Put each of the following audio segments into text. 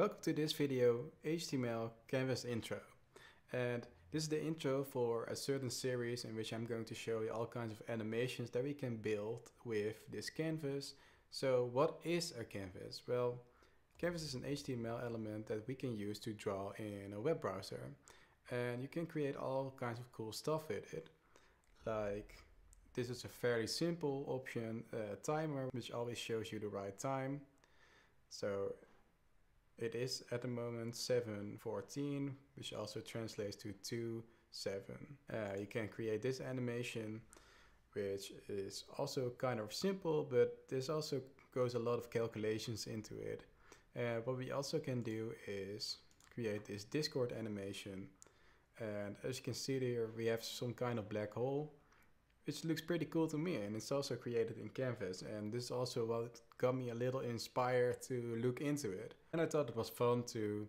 Welcome to this video, HTML Canvas Intro. And this is the intro for a certain series in which I'm going to show you all kinds of animations that we can build with this canvas. So what is a canvas? Well, canvas is an HTML element that we can use to draw in a web browser. And you can create all kinds of cool stuff with it. Like this is a fairly simple option, timer, which always shows you the right time. So it is at the moment 7.14, which also translates to 2, 7. Uh, you can create this animation, which is also kind of simple, but this also goes a lot of calculations into it. And what we also can do is create this Discord animation. And as you can see here, we have some kind of black hole which looks pretty cool to me and it's also created in canvas and this is also what got me a little inspired to look into it. And i thought it was fun to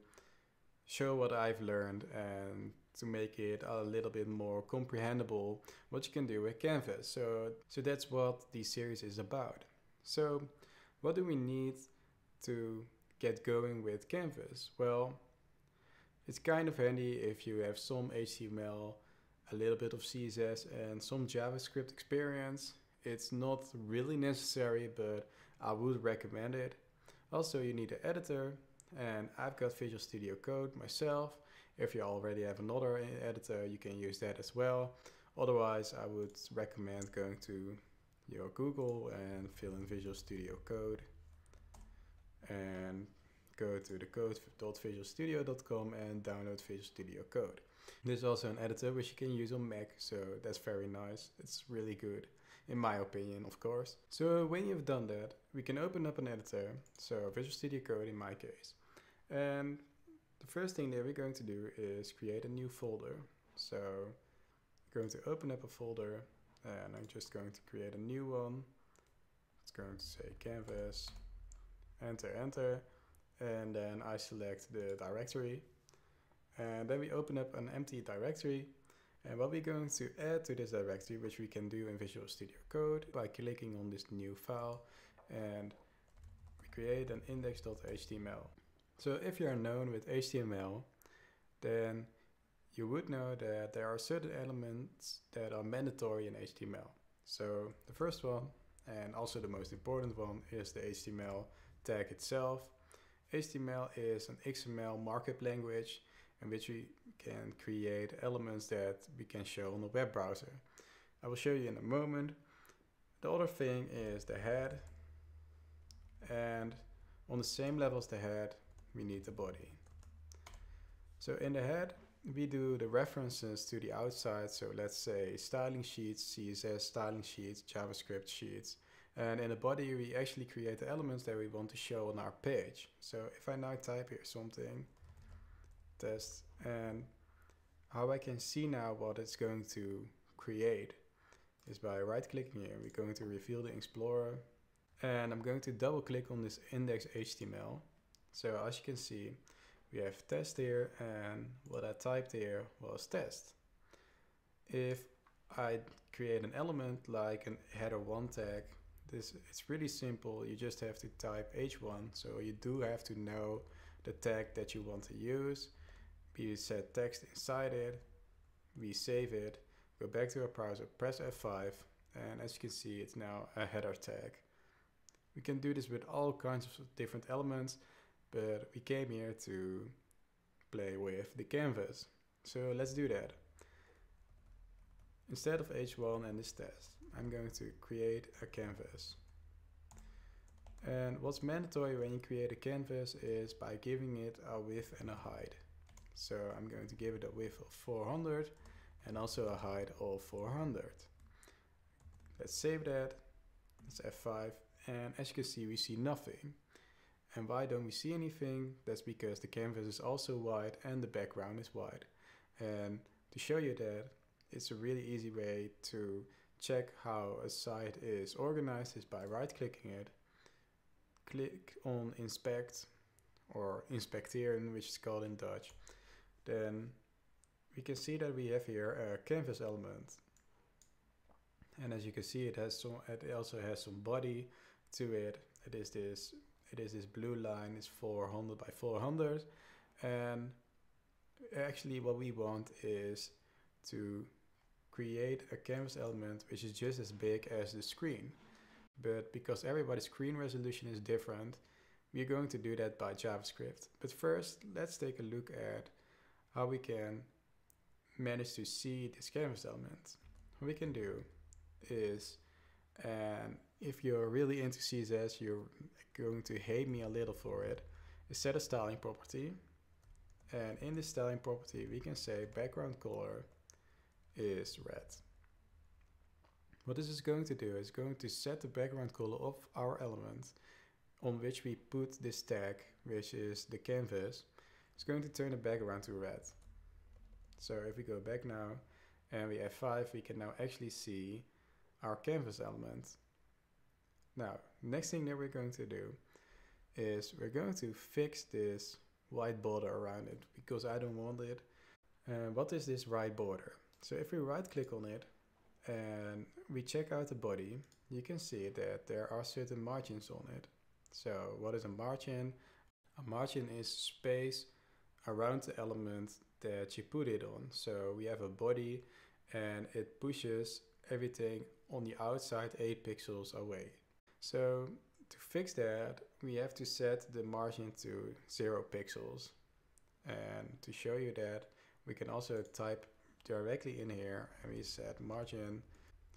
show what i've learned and to make it a little bit more comprehensible what you can do with canvas. So so that's what the series is about. So what do we need to get going with canvas? Well it's kind of handy if you have some html a little bit of CSS and some JavaScript experience. It's not really necessary, but I would recommend it. Also, you need an editor, and I've got Visual Studio Code myself. If you already have another editor, you can use that as well. Otherwise, I would recommend going to your Google and fill in Visual Studio Code and go to the code.visualstudio.com and download Visual Studio Code. There's also an editor which you can use on Mac, so that's very nice. It's really good, in my opinion, of course. So when you've done that, we can open up an editor, so Visual Studio Code in my case. And the first thing that we're going to do is create a new folder. So I'm going to open up a folder and I'm just going to create a new one. It's going to say canvas, enter, enter, and then I select the directory and then we open up an empty directory. And what we're going to add to this directory, which we can do in Visual Studio Code by clicking on this new file and we create an index.html. So if you're known with HTML, then you would know that there are certain elements that are mandatory in HTML. So the first one, and also the most important one, is the HTML tag itself. HTML is an XML markup language in which we can create elements that we can show on the web browser. I will show you in a moment. The other thing is the head and on the same level as the head we need the body. So in the head we do the references to the outside so let's say styling sheets, CSS styling sheets, JavaScript sheets and in the body we actually create the elements that we want to show on our page. So if I now type here something test and how I can see now what it's going to create is by right clicking here. We're going to reveal the explorer and I'm going to double click on this index HTML so as you can see we have test here and what I typed here was test. If I create an element like an header 1 tag this it's really simple. You just have to type h1 so you do have to know the tag that you want to use we set text inside it, we save it, go back to our browser, press F5, and as you can see, it's now a header tag. We can do this with all kinds of different elements, but we came here to play with the canvas. So let's do that. Instead of h1 and this test, I'm going to create a canvas. And what's mandatory when you create a canvas is by giving it a width and a height. So I'm going to give it a width of 400 and also a height of 400. Let's save that. It's F5 and as you can see we see nothing. And why don't we see anything? That's because the canvas is also white and the background is white. And to show you that, it's a really easy way to check how a site is organized is by right clicking it, click on inspect or inspecteren which is called in Dutch then we can see that we have here a canvas element. And as you can see, it has some, it also has some body to it. It is this it is this blue line is 400 by 400 and actually what we want is to create a canvas element which is just as big as the screen but because everybody's screen resolution is different we're going to do that by JavaScript but first let's take a look at how we can manage to see this canvas element what we can do is and if you're really into CSS you're going to hate me a little for it is set a styling property. And in this styling property we can say background color is red. What this is going to do is going to set the background color of our element on which we put this tag which is the canvas it's going to turn the background to red so if we go back now and we F5 we can now actually see our canvas element now next thing that we're going to do is we're going to fix this white border around it because I don't want it. And what is this right border? So if we right click on it and we check out the body, you can see that there are certain margins on it. So what is a margin? A margin is space around the element that you put it on. So we have a body and it pushes everything on the outside 8 pixels away. So to fix that, we have to set the margin to 0 pixels. And to show you that, we can also type directly in here and we set margin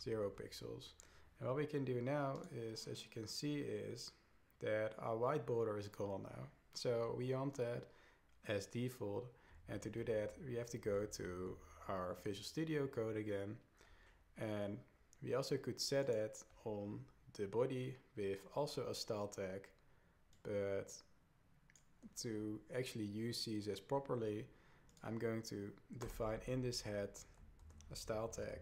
0 pixels. And what we can do now is, as you can see, is that our white border is gone now. So we want that as default. And to do that, we have to go to our Visual Studio Code again. And we also could set that on the body with also a style tag, but to actually use CSS properly, I'm going to define in this head a style tag.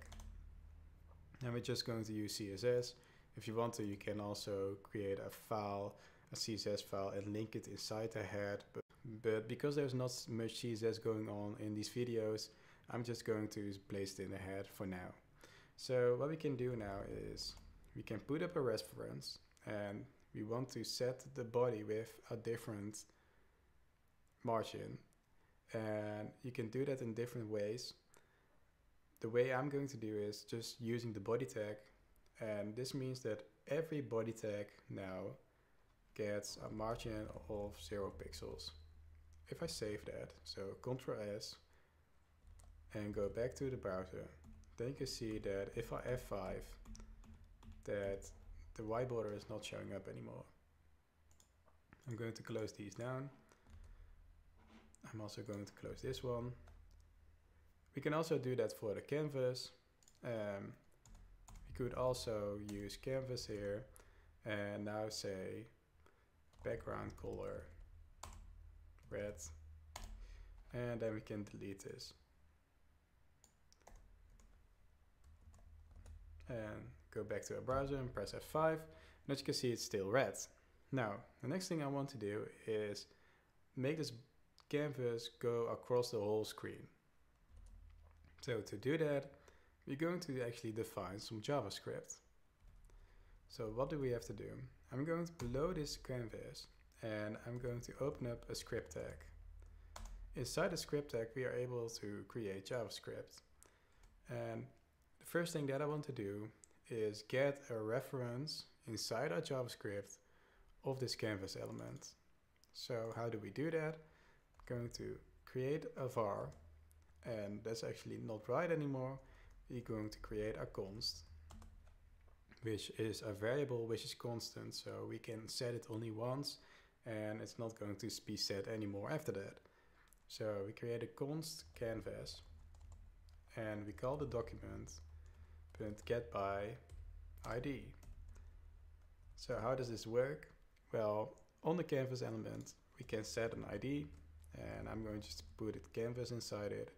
And we're just going to use CSS. If you want to, you can also create a file, a CSS file and link it inside the head. But, but because there's not much CSS going on in these videos, I'm just going to place it in the head for now. So what we can do now is we can put up a reference and we want to set the body with a different margin. And you can do that in different ways. The way I'm going to do is just using the body tag and this means that every body tag now gets a margin of 0 pixels if I save that so Ctrl S and go back to the browser then you can see that if I F5 that the white border is not showing up anymore. I'm going to close these down. I'm also going to close this one. We can also do that for the canvas. Um, we could also use canvas here and now say background color red and then we can delete this. And go back to our browser and press F5. And as you can see, it's still red. Now, the next thing I want to do is make this canvas go across the whole screen. So to do that, we're going to actually define some JavaScript. So what do we have to do? I'm going to below this canvas and I'm going to open up a script tag. Inside the script tag, we are able to create JavaScript. And the first thing that I want to do is get a reference inside our JavaScript of this canvas element. So how do we do that? I'm going to create a var and that's actually not right anymore. We're going to create a const which is a variable which is constant so we can set it only once and it's not going to be set anymore after that. So we create a const canvas and we call the document get by ID. So how does this work? Well, on the canvas element, we can set an ID and I'm going to just put it canvas inside it.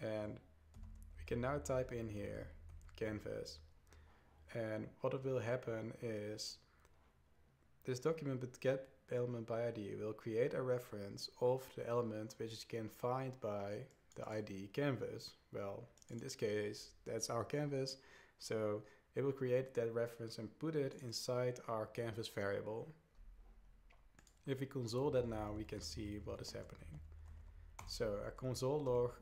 And we can now type in here canvas. And what will happen is this document get element by ID will create a reference of the element which is can find by the ID canvas. Well, in this case, that's our canvas. So it will create that reference and put it inside our canvas variable. If we console that now, we can see what is happening. So a console log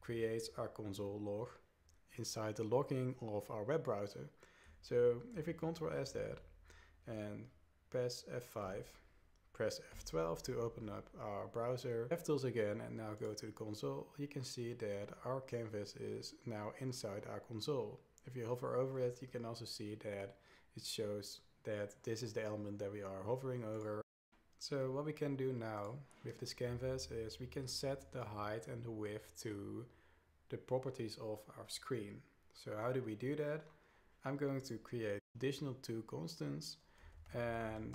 creates our console log inside the logging of our web browser. So if we Ctrl S that and press F5, press F12 to open up our browser, DevTools again and now go to the console, you can see that our canvas is now inside our console. If you hover over it, you can also see that it shows that this is the element that we are hovering over. So what we can do now with this canvas is we can set the height and the width to the properties of our screen. So how do we do that? I'm going to create additional two constants and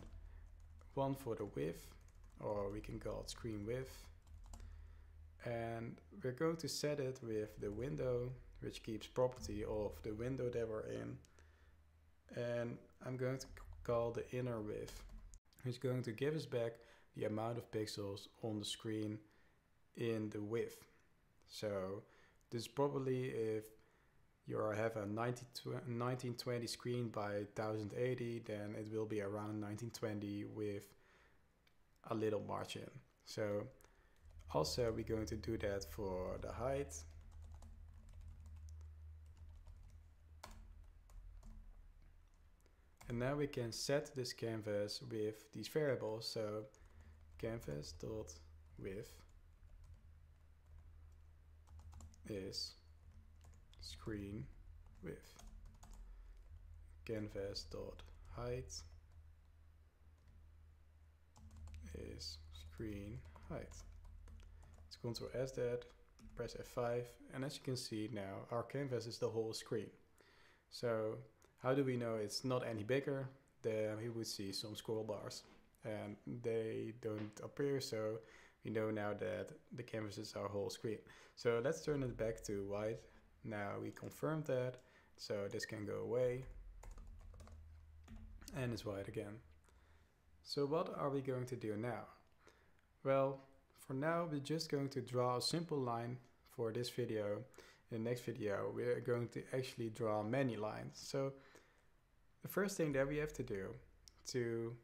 one for the width or we can call it screen width and we're going to set it with the window which keeps property of the window that we're in. And I'm going to call the inner width which is going to give us back the amount of pixels on the screen in the width so this is probably if you have a 1920 screen by 1080 then it will be around 1920 with a little margin. So also we're going to do that for the height. And now we can set this canvas with these variables. So canvas dot width is screen width canvas dot height is screen height. Let's Ctrl S that, press F5, and as you can see now, our canvas is the whole screen. So how do we know it's not any bigger? Then we would see some scroll bars and they don't appear so we know now that the canvas is our whole screen. So let's turn it back to white. Now we confirmed that, so this can go away. And it's white again. So what are we going to do now? Well, for now we're just going to draw a simple line for this video. In the next video we're going to actually draw many lines. So the first thing that we have to do to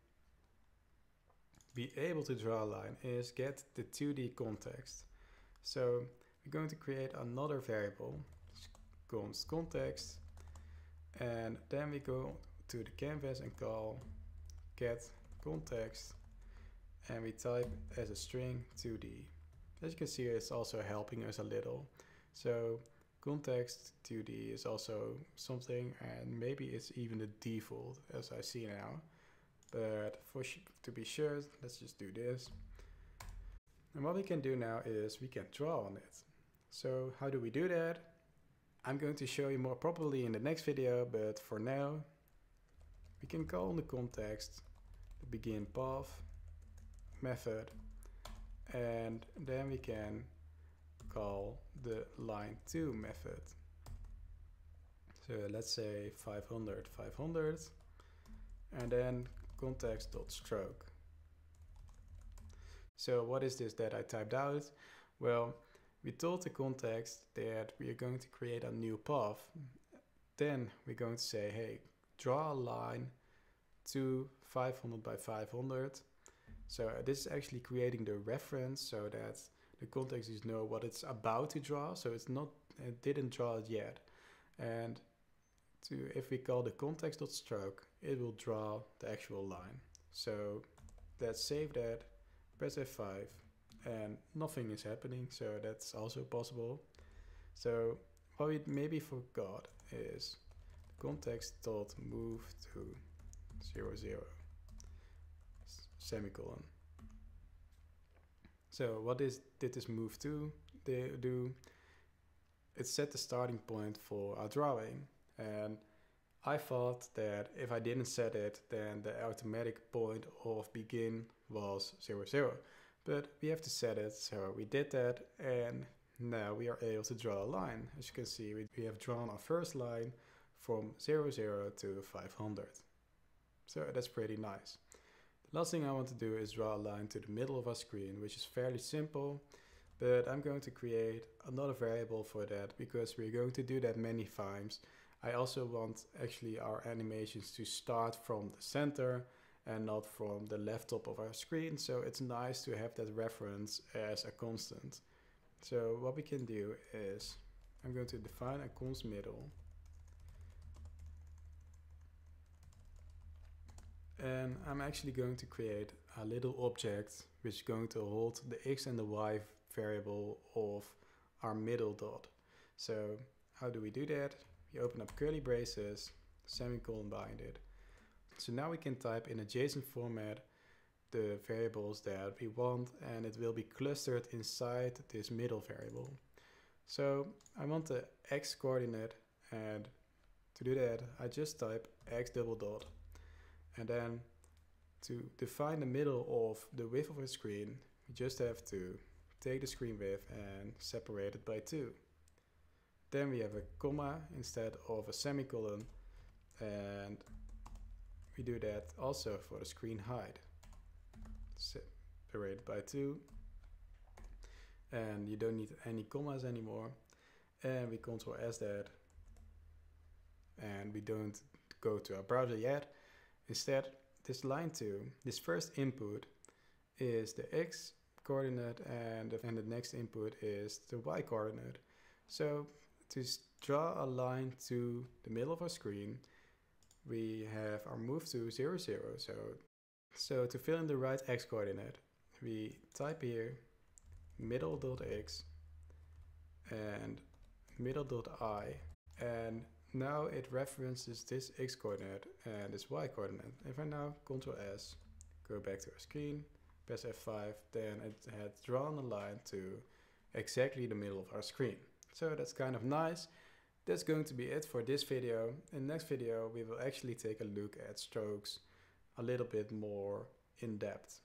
be able to draw a line is get the 2D context. So we're going to create another variable, const context, and then we go to the canvas and call get context, and we type as a string 2D. As you can see, it's also helping us a little. So context 2D is also something, and maybe it's even the default as I see now. But for to be sure, let's just do this. And what we can do now is we can draw on it. So how do we do that? I'm going to show you more properly in the next video, but for now, we can call on the context the begin path method, and then we can call the line to method. So let's say 500, 500, and then context.stroke. So what is this that I typed out? Well, we told the context that we are going to create a new path. Then we're going to say, hey, draw a line to 500 by 500. So this is actually creating the reference so that the context is know what it's about to draw. So it's not, it didn't draw it yet. And to if we call the context.stroke, it will draw the actual line. So let's save that, press F5, and nothing is happening, so that's also possible. So what we maybe forgot is context.move to 0, 0, semicolon. So what is did this move to do? It set the starting point for our drawing. And I thought that if I didn't set it, then the automatic point of begin was 0, 0. But we have to set it, so we did that, and now we are able to draw a line. As you can see, we, have drawn our first line from 0, 0 to 500. So that's pretty nice. The last thing I want to do is draw a line to the middle of our screen, which is fairly simple, but I'm going to create another variable for that because we're going to do that many times I also want actually our animations to start from the center and not from the left top of our screen. So it's nice to have that reference as a constant. So what we can do is I'm going to define a const middle. And I'm actually going to create a little object which is going to hold the x and the y variable of our middle dot. So how do we do that? We open up curly braces, semicolon bind it. So now we can type in a JSON format the variables that we want and it will be clustered inside this middle variable. So I want the x coordinate and to do that I just type x double dot and then to define the middle of the width of a screen we just have to take the screen width and separate it by 2. Then we have a comma instead of a semicolon and we do that also for the screen height. Separate by 2 and you don't need any commas anymore and we control S that and we don't go to our browser yet. Instead, this line to, this first input is the x coordinate and the, and the next input is the y coordinate. So to draw a line to the middle of our screen, we have our move to 0, 0. So, so to fill in the right x coordinate, we type here middle dot x and middle dot i and now it references this x coordinate and this y coordinate. If I now Control S, go back to our screen, press F5, then it had drawn a line to exactly the middle of our screen. So that's kind of nice. That's going to be it for this video. In the next video, we will actually take a look at strokes a little bit more in depth.